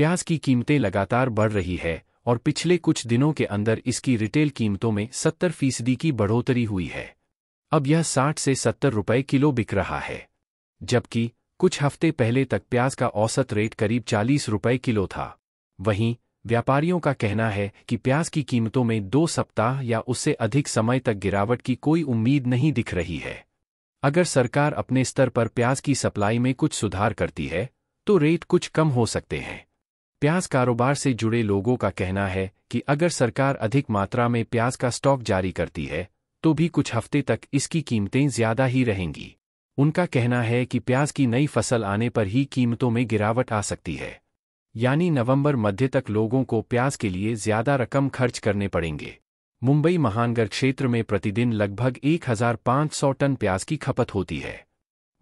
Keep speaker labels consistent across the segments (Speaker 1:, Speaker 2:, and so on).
Speaker 1: प्याज की कीमतें लगातार बढ़ रही है और पिछले कुछ दिनों के अंदर इसकी रिटेल कीमतों में 70 फ़ीसदी की बढ़ोतरी हुई है। अब यह 60 से 70 रुपए किलो बिक रहा है। जबकि कुछ हफ़्ते पहले तक प्याज का औसत रेट करीब 40 रुपए किलो था। वहीं व्यापारियों का कहना है कि प्याज की कीमतों में दो सप्ताह या उससे अधिक समय तक गिरावट की कोई उम्मीद नहीं दिख रही है। अगर सरकार अपने स्तर पर प्याज की सप्लाई में कुछ सुधार करती है तो रेट कुछ कम हो सकते हैं। प्याज कारोबार से जुड़े लोगों का कहना है कि अगर सरकार अधिक मात्रा में प्याज का स्टॉक जारी करती है तो भी कुछ हफ़्ते तक इसकी कीमतें ज़्यादा ही रहेंगी। उनका कहना है कि प्याज की नई फ़सल आने पर ही कीमतों में गिरावट आ सकती है। यानी नवंबर मध्य तक लोगों को प्याज के लिए ज़्यादा रकम खर्च करने पड़ेंगे। मुंबई महानगर क्षेत्र में प्रतिदिन लगभग 1500 टन प्याज की खपत होती है।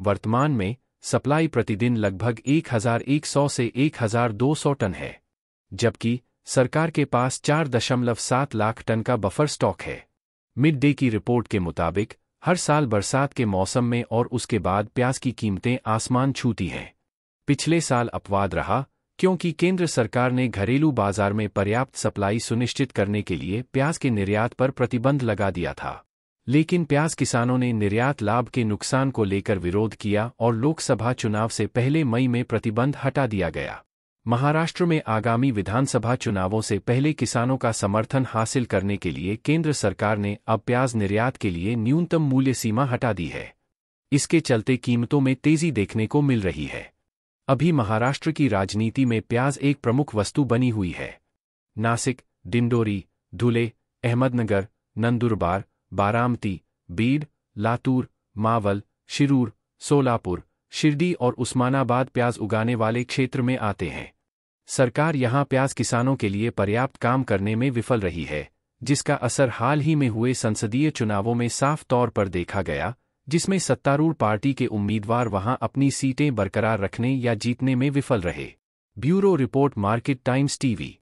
Speaker 1: वर्तमान में सप्लाई प्रतिदिन लगभग 1100 से 1200 टन है। जबकि सरकार के पास 4.7 लाख टन का बफर स्टॉक है। मिड डे की रिपोर्ट के मुताबिक, हर साल बरसात के मौसम में और उसके बाद प्याज की कीमतें आसमान छूती हैं। पिछले साल अपवाद रहा, क्योंकि केंद्र सरकार ने घरेलू बाज़ार में पर्याप्त सप्लाई सुनिश्चित करने के लिए प्याज के निर्यात पर प्रतिबंध लगा दिया था। लेकिन प्याज किसानों ने निर्यात लाभ के नुकसान को लेकर विरोध किया और लोकसभा चुनाव से पहले मई में प्रतिबंध हटा दिया गया। महाराष्ट्र में आगामी विधानसभा चुनावों से पहले किसानों का समर्थन हासिल करने के लिए केंद्र सरकार ने अब प्याज निर्यात के लिए न्यूनतम मूल्य सीमा हटा दी है। इसके चलते कीमतों में तेज़ी देखने को मिल रही है। अभी महाराष्ट्र की राजनीति में प्याज एक प्रमुख वस्तु बनी हुई है। नासिक, डिंडोरी, धुले, अहमदनगर, नंदुरबार बारामती, बीड, लातूर, मावल, शिरूर, सोलापुर, शिरडी और उस्मानाबाद प्याज उगाने वाले क्षेत्र में आते हैं। सरकार यहाँ प्याज किसानों के लिए पर्याप्त काम करने में विफल रही है, जिसका असर हाल ही में हुए संसदीय चुनावों में साफ़ तौर पर देखा गया, जिसमें सत्तारूढ़ पार्टी के उम्मीदवार वहाँ अपनी सीटें बरकरार रखने या जीतने में विफल रहे। Bureau report, market times TV.